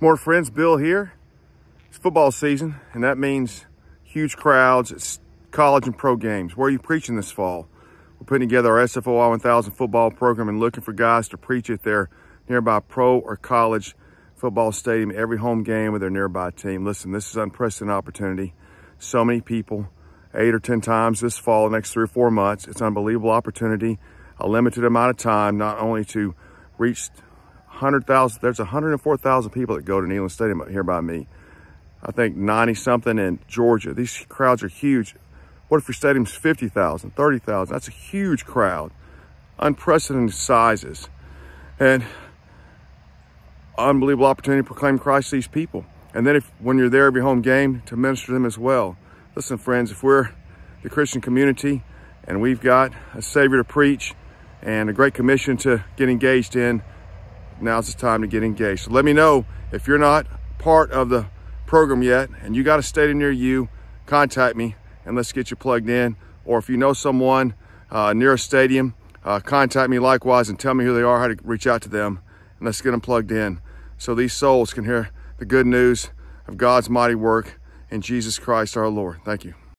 More friends, Bill here. It's football season, and that means huge crowds. It's college and pro games. Where are you preaching this fall? We're putting together our SFOI 1000 football program and looking for guys to preach at their nearby pro or college football stadium every home game with their nearby team. Listen, this is unprecedented opportunity. So many people, eight or 10 times this fall, the next three or four months. It's unbelievable opportunity, a limited amount of time, not only to reach 100,000, there's 104,000 people that go to Neyland Stadium here by me. I think 90 something in Georgia. These crowds are huge. What if your stadium's 50,000, 30,000? That's a huge crowd. Unprecedented sizes. And unbelievable opportunity to proclaim Christ to these people. And then if when you're there every home game, to minister to them as well. Listen, friends, if we're the Christian community and we've got a Savior to preach and a great commission to get engaged in, now's the time to get engaged. So let me know if you're not part of the program yet and you got a stadium near you, contact me and let's get you plugged in. Or if you know someone uh, near a stadium, uh, contact me likewise and tell me who they are, how to reach out to them, and let's get them plugged in so these souls can hear the good news of God's mighty work in Jesus Christ our Lord. Thank you.